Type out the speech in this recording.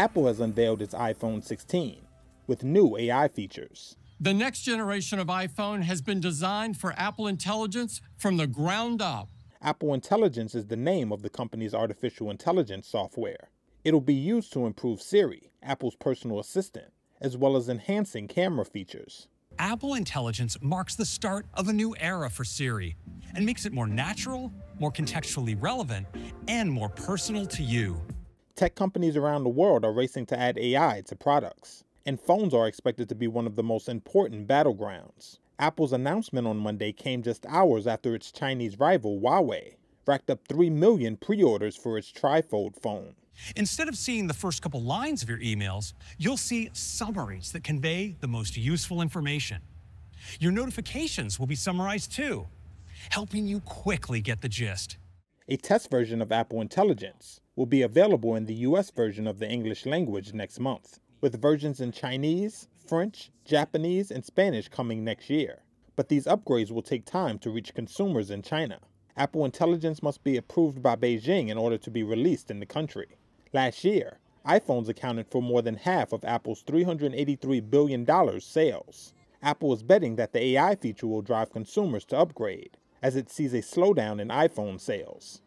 Apple has unveiled its iPhone 16 with new AI features. The next generation of iPhone has been designed for Apple Intelligence from the ground up. Apple Intelligence is the name of the company's artificial intelligence software. It'll be used to improve Siri, Apple's personal assistant, as well as enhancing camera features. Apple Intelligence marks the start of a new era for Siri and makes it more natural, more contextually relevant, and more personal to you. Tech companies around the world are racing to add AI to products, and phones are expected to be one of the most important battlegrounds. Apple's announcement on Monday came just hours after its Chinese rival Huawei racked up 3 million pre orders for its trifold phone. Instead of seeing the first couple lines of your emails, you'll see summaries that convey the most useful information. Your notifications will be summarized too, helping you quickly get the gist. A test version of Apple Intelligence will be available in the US version of the English language next month, with versions in Chinese, French, Japanese, and Spanish coming next year. But these upgrades will take time to reach consumers in China. Apple Intelligence must be approved by Beijing in order to be released in the country. Last year, iPhones accounted for more than half of Apple's $383 billion sales. Apple is betting that the AI feature will drive consumers to upgrade, as it sees a slowdown in iPhone sales.